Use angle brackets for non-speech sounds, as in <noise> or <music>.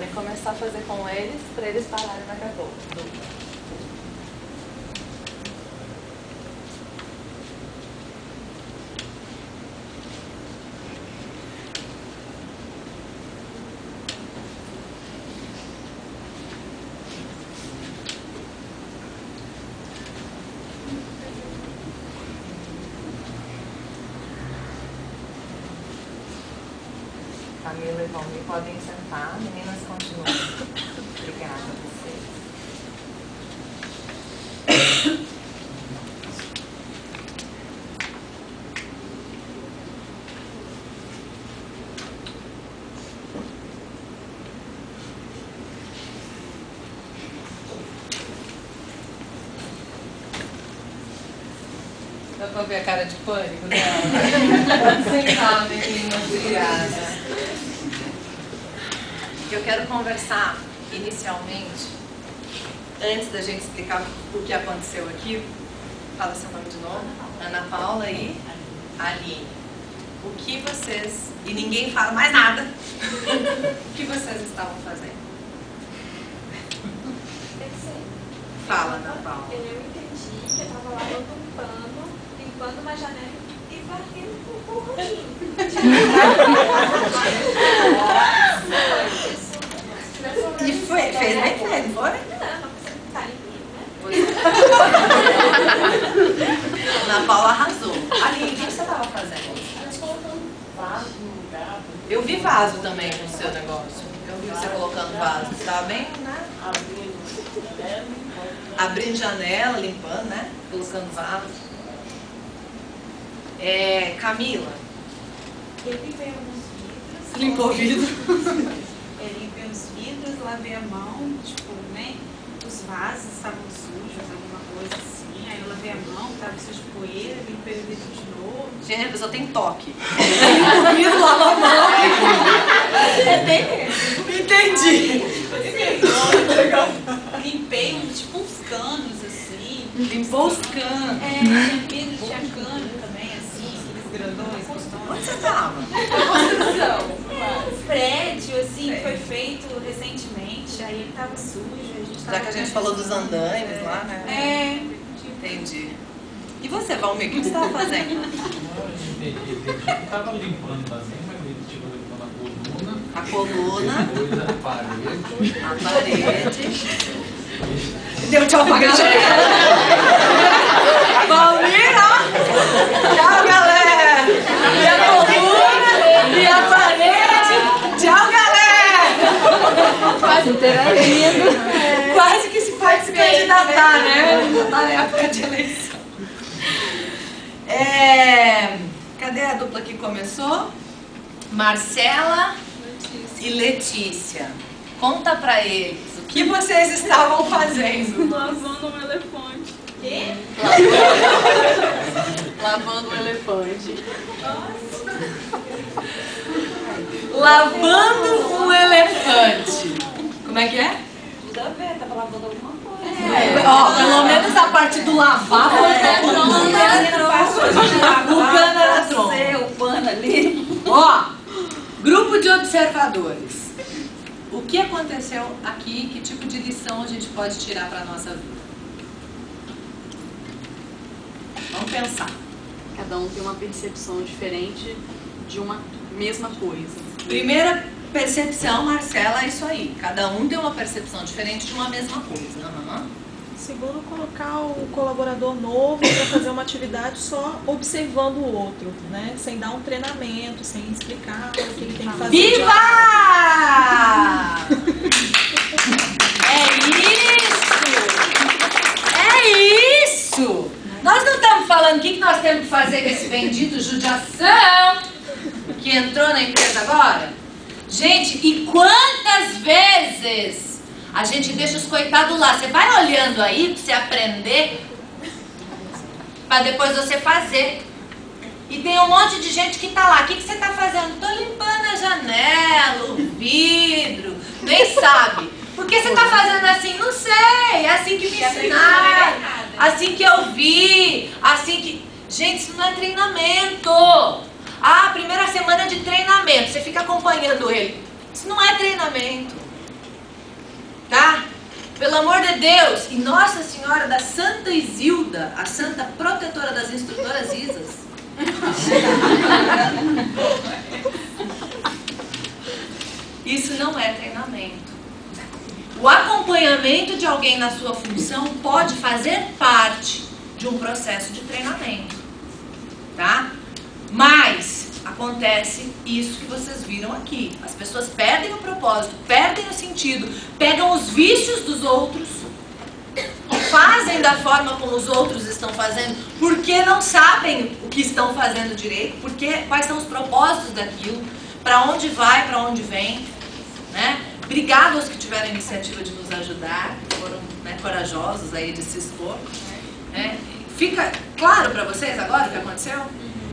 Podem começar a fazer com eles, para eles pararem daqui a Camila e Valmir podem sentar. Meninas, continuem. Obrigada a vocês. Dá pra ver a cara de pânico dela? <laughs> Pode sentar, menina. Obrigada. Eu quero conversar inicialmente, antes da gente explicar o que aconteceu aqui. Fala seu nome de novo. Ana Paula e Aline. O que vocês. E ninguém fala mais nada. <laughs> o que vocês estavam fazendo? Fala, Ana Paula. Eu entendi que eu tava lavando um pano, limpando uma janela e varrendo um pouquinho. E foi, fez bem feito, não foi? Não, mas você tá limpinho, né? Ana Paula arrasou. Aline, o que você estava fazendo? Eu vi vaso também no seu negócio. Eu vi você colocando vaso. Você estava bem, né? Abrindo janela, limpando, né? Colocando vaso. É, Camila. Eu limpei alguns vidros. Limpou o vidro. Eu limpei os vidros, lavei a mão, tipo, né? Os vasos estavam sujos, alguma coisa assim. Aí eu lavei a mão, tava sujo de poeira, limpei o vidro de Gente, a pessoa tem toque. O vidro lava a mão. É bem mesmo. Entendi. Limpei um, tipo uns canos assim. Limpou os canos. É, tinha vidro, tinha cano também, assim, aqueles grandões, Onde você estava? Um prédio, assim, que foi feito recentemente, aí ele tava sujo, a gente tava Já que a gente falou dos andaimes lá, né? É, Entendi. E você, Valmir, o que você estava fazendo? Entendi, entendi. Eu tava limpando assim, mas ele tipo limpando a coluna. A coluna, Depois a parede. a parede. Deu tchau pra galera. Valmir, ó. Tchau, galera. E a coluna, e a parede. Tchau, galera. Quase interagindo. Quase que se pode se candidatar, né? Na época de eleição. É, cadê a dupla que começou? Marcela e Letícia. Conta pra eles o que vocês estavam fazendo. Lavando um elefante. quê? Lavando um elefante. Lavando um elefante. Como é que é? Tudo a ver, tava lavando alguma coisa. É, ó, pelo menos a parte do lavar foi Não, O cano era tronco. o pano ali. Ó, grupo de observadores. O que aconteceu aqui? Que tipo de lição a gente pode tirar para nossa vida? Vamos pensar. Cada um tem uma percepção diferente de uma mesma coisa. Primeira percepção, Marcela, é isso aí. Cada um tem uma percepção diferente de uma mesma coisa. Aham. Segundo, colocar o colaborador novo para fazer uma atividade só observando o outro, né? Sem dar um treinamento, sem explicar o que ele tem que fazer. Viva! É isso! É isso! Nós não estamos falando o que que nós temos que fazer com esse bendito judiação que entrou na empresa agora? Gente, e quantas vezes a gente deixa os coitados lá? Você vai olhando aí pra você aprender, pra depois você fazer. E tem um monte de gente que tá lá. O que, que você tá fazendo? Tô limpando a janela, o vidro. Nem sabe. Por que você tá fazendo assim? Não sei. É assim que me ensinaram. Assim que eu vi. Assim que. Gente, isso não é treinamento. Ah, primeira semana de treinamento. Você fica acompanhando ele. Isso não é treinamento. Tá? Pelo amor de Deus, e Nossa Senhora da Santa Isilda, a santa protetora das instrutoras Isas. <laughs> Isso não é treinamento. O acompanhamento de alguém na sua função pode fazer parte de um processo de treinamento, tá? Mas acontece isso que vocês viram aqui. As pessoas perdem o propósito, perdem o sentido, pegam os vícios dos outros, fazem da forma como os outros estão fazendo, porque não sabem o que estão fazendo direito, porque quais são os propósitos daquilo, para onde vai, para onde vem, né? Obrigado aos que tiveram a iniciativa de nos ajudar, que foram né, corajosos aí de se expor. Né? Fica claro para vocês agora o que aconteceu?